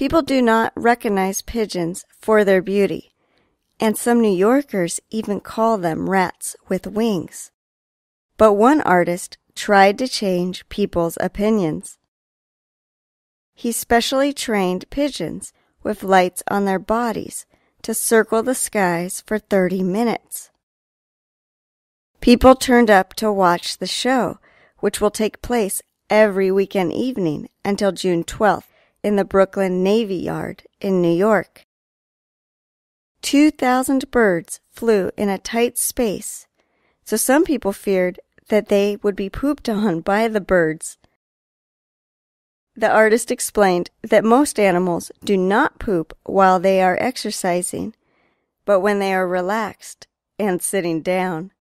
People do not recognize pigeons for their beauty, and some New Yorkers even call them rats with wings. But one artist tried to change people's opinions. He specially trained pigeons with lights on their bodies to circle the skies for 30 minutes. People turned up to watch the show, which will take place every weekend evening until June 12th in the Brooklyn Navy Yard in New York. 2,000 birds flew in a tight space, so some people feared that they would be pooped on by the birds. The artist explained that most animals do not poop while they are exercising, but when they are relaxed and sitting down.